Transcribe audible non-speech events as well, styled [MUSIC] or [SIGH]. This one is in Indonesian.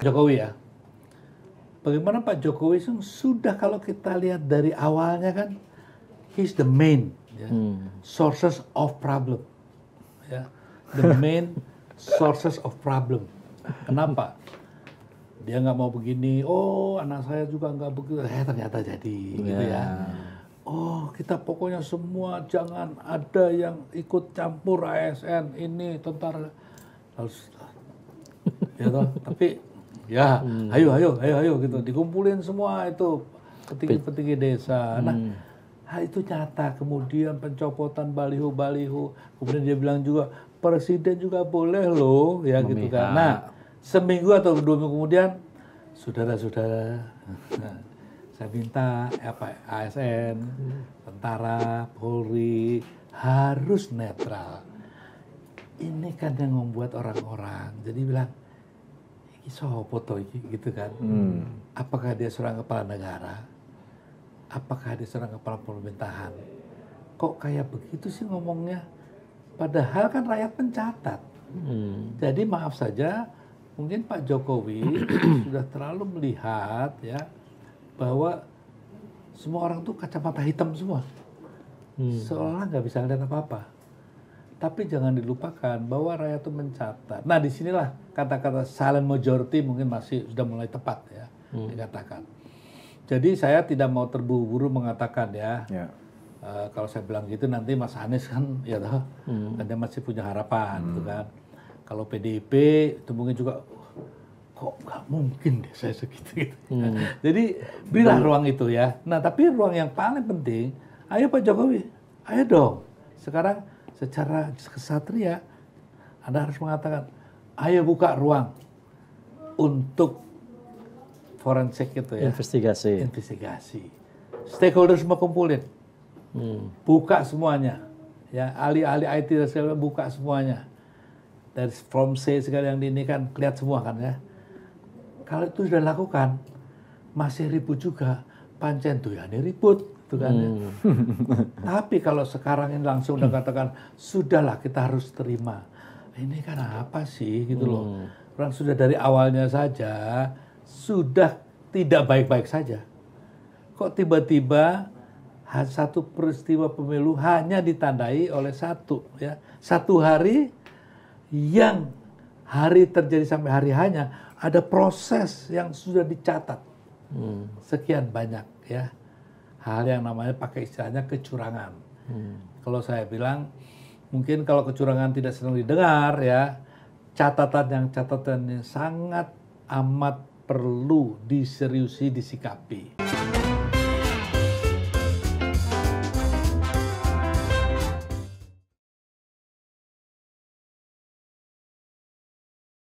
Jokowi ya. Bagaimana Pak Jokowi sudah kalau kita lihat dari awalnya kan he's the main ya, Hmm. sources of problem. Ya. The [LAUGHS] main sources of problem. Kenapa? Dia nggak mau begini, oh anak saya juga nggak begitu, eh ternyata jadi gitu ya. Oh kita pokoknya semua jangan ada yang ikut campur ASN ini tentara harus [LAUGHS] ya toh. tapi ya ayo ayo ayo ayo gitu. Dikumpulin semua itu petinggi-petinggi desa nah hal itu nyata. Kemudian pencopotan baliho-baliho. Kemudian dia bilang juga presiden juga boleh loh ya gitu kan. Nah seminggu atau dua minggu kemudian saudara-saudara nah, [LAUGHS] saya minta apa ASN tentara Polri harus netral. Ini kan yang membuat orang-orang jadi bilang sopo toh iki?" gitu kan. Apakah dia seorang kepala negara? Apakah dia seorang kepala pemerintahan? Kok kayak begitu sih ngomongnya? Padahal kan rakyat mencatat. Hmm. jadi maaf saja mungkin Pak Jokowi [CLEARS THROAT] sudah terlalu melihat ya bahwa semua orang tuh kacamata hitam semua. Seolah nggak bisa ngeliat apa-apa tapi jangan dilupakan bahwa rakyat itu mencatat. Nah di sinilah kata-kata silent majority mungkin masih sudah mulai tepat ya dikatakan. Jadi saya tidak mau terburu-buru mengatakan ya. Ya. eh, kalau saya bilang gitu nanti Mas Anies kan ya toh, kan dia masih punya harapan gitu kan. Kalau PDIP itu mungkin juga "Wah, kok nggak mungkin deh saya segitu gitu. [LAUGHS] Jadi berilah ruang itu ya. Nah tapi ruang yang paling penting, ayo Pak Jokowi, ayo dong. Sekarang secara kesatria Anda harus mengatakan, ayo buka ruang untuk forensik itu ya, Investigasi. investigasi. Stakeholder semua kumpulin, Hmm. buka semuanya. Ya, ahli-ahli IT dan segala buka semuanya. Dari from C segala yang di ini kan lihat semua kan ya. Kalau itu sudah lakukan, masih ribut juga, pancen tuh ya ini ribut, gitu kan ya. [LAUGHS] Tapi kalau sekarang ini langsung udah katakan, sudahlah kita harus terima. Ini kan apa sih gitu loh. Orang sudah dari awalnya saja, sudah tidak baik-baik saja. Kok tiba-tiba satu peristiwa pemilu hanya ditandai oleh satu ya. Satu hari yang hari terjadi sampai hari hanya ada proses yang sudah dicatat. Sekian banyak ya. Hal yang namanya pakai istilahnya kecurangan. Kalau saya bilang mungkin kalau kecurangan tidak senang didengar ya, catatan yang catatan yang sangat amat perlu diseriusi disikapi.